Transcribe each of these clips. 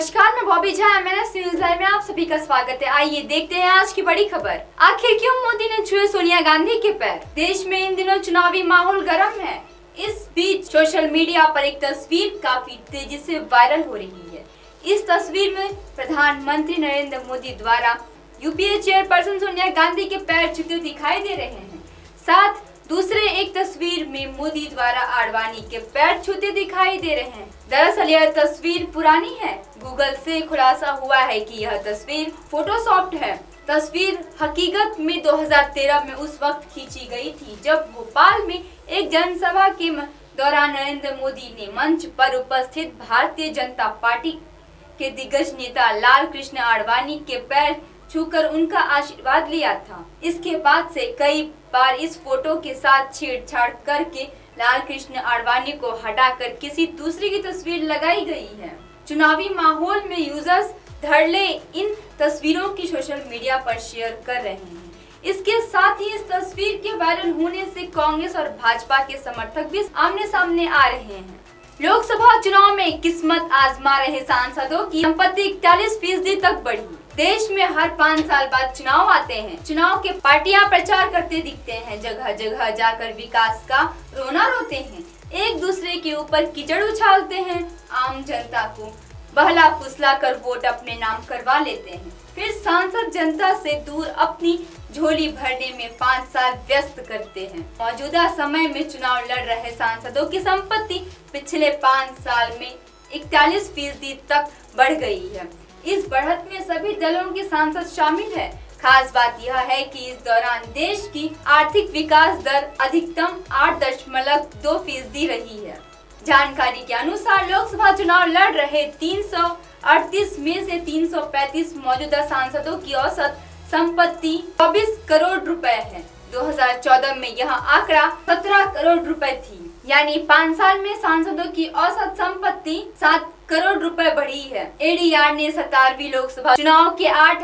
नमस्कार, मैं Bobby Jha MNS news live में आप सभी का स्वागत है। आइए देखते हैं आज की बड़ी खबर। आखिर क्यों मोदी ने छुए सोनिया गांधी के पैर? देश में इन दिनों चुनावी माहौल गर्म है। इस बीच सोशल मीडिया पर एक तस्वीर काफ़ी तेज़ी से वायरल हो रही है। इस तस्वीर में प्रधानमंत्री नरेंद्र मोदी द्वारा यूपीए चेयरपर्सन सोनिया गांधी के पैर छूते दिखाई दे रहे हैं। साथ दूसरे एक तस्वीर में मोदी द्वारा आडवाणी के पैर छूते दिखाई दे रहे हैं। दरअसल यह तस्वीर पुरानी है गूगल से खुलासा हुआ है कि यह तस्वीर फोटोशॉप्ड है। तस्वीर हकीकत में 2013 में उस वक्त खींची गई थी जब भोपाल में एक जनसभा के दौरान नरेंद्र मोदी ने मंच पर उपस्थित भारतीय जनता पार्टी के दिग्गज नेता लाल कृष्ण आडवाणी के पैर छूकर उनका आशीर्वाद लिया था। इसके बाद से कई बार इस फ़ोटो के साथ छेड़छाड़ करके लाल कृष्ण आडवाणी को हटाकर किसी दूसरे की तस्वीर लगाई गई है। चुनावी माहौल में यूज़र्स धड़ले इन तस्वीरों की सोशल मीडिया पर शेयर कर रहे हैं। इसके साथ ही इस तस्वीर के वायरल होने से कांग्रेस और भाजपा के समर्थक भी आमने सामने आ रहे हैं। लोकसभा चुनाव में किस्मत आजमा रहे सांसदों की संपत्ति इकतालीस फ़ीसदी तक बढ़ी। देश में हर पाँच साल बाद चुनाव आते हैं। चुनाव के पार्टियाँ प्रचार करते दिखते हैं। जगह जगह जाकर विकास का रोना रोते हैं। एक दूसरे के ऊपर कीचड़ उछालते हैं। आम जनता को बहला फुसला कर वोट अपने नाम करवा लेते हैं। फिर सांसद जनता से दूर अपनी झोली भरने में पाँच साल व्यस्त करते हैं। मौजूदा समय में चुनाव लड़ रहे सांसदों की संपत्ति पिछले पाँच साल में इकतालीस फ़ीसदी तक बढ़ गई है। इस बढ़त में सभी दलों के सांसद शामिल है। खास बात यह है कि इस दौरान देश की आर्थिक विकास दर अधिकतम आठ दशमलव दो फ़ीसदी रही है। जानकारी के अनुसार लोकसभा चुनाव लड़ रहे 338 में से 335 मौजूदा सांसदों की औसत संपत्ति 24 करोड़ रुपए है। 2014 में यह आंकड़ा 17 करोड़ रुपए थी। यानी पाँच साल में सांसदों की औसत संपत्ति सात करोड़ रुपए बढ़ी है। एडीआर ने सतारवी लोकसभा चुनाव के आठ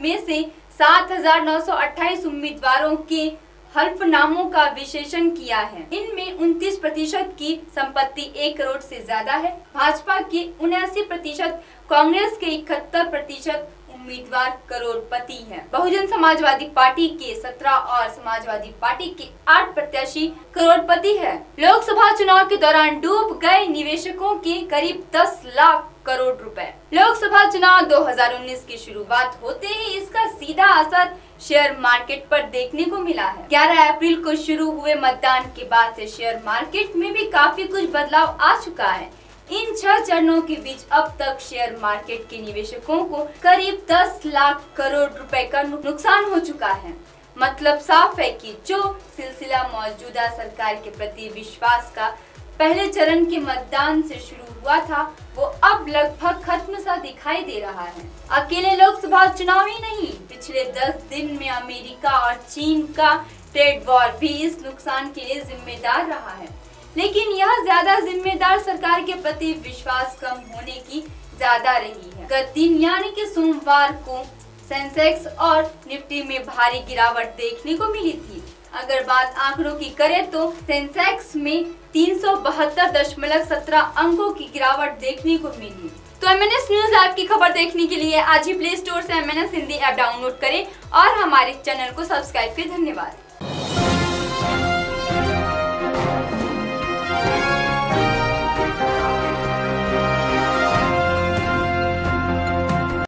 में से सात हज़ार नौ सौ अट्ठाईस उम्मीदवारों के हल्फनामों का विशेषण किया है। इनमें उनतीस प्रतिशत की संपत्ति एक करोड़ से ज़्यादा है। भाजपा की उन्यासी प्रतिशत, कांग्रेस के इकहत्तर प्रतिशत उम्मीदवार करोड़पति हैं। बहुजन समाजवादी पार्टी के 17 और समाजवादी पार्टी के 8 प्रत्याशी करोड़पति हैं। लोकसभा चुनाव के दौरान डूब गए निवेशकों के करीब 10 लाख करोड़ रुपए लोकसभा चुनाव 2019 की शुरुआत होते ही इसका सीधा असर शेयर मार्केट पर देखने को मिला है 11 अप्रैल को शुरू हुए मतदान के बाद से शेयर मार्केट में भी काफ़ी कुछ बदलाव आ चुका है इन छह चरणों के बीच अब तक शेयर मार्केट के निवेशकों को करीब 10 लाख करोड़ रुपए का नुकसान हो चुका है। मतलब साफ़ है कि जो सिलसिला मौजूदा सरकार के प्रति विश्वास का पहले चरण के मतदान से शुरू हुआ था, वो अब लगभग खत्म सा दिखाई दे रहा है। अकेले लोकसभा चुनाव ही नहीं, पिछले 10 दिन में अमेरिका और चीन का ट्रेड वॉर भी इस नुकसान के लिए जिम्मेदार रहा है। लेकिन यह ज़्यादा जिम्मेदार सरकार के प्रति विश्वास कम होने की ज़्यादा रही है। गत दिन यानी कि सोमवार को सेंसेक्स और निफ्टी में भारी गिरावट देखने को मिली थी। अगर बात आंकड़ों की करें तो सेंसेक्स में तीन अंकों की गिरावट देखने को मिली। तो M N S news app की खबर देखने के लिए आज ही प्ले स्टोर से M N S Hindi app download करें और हमारे चैनल को सब्सक्राइब करें। धन्यवाद।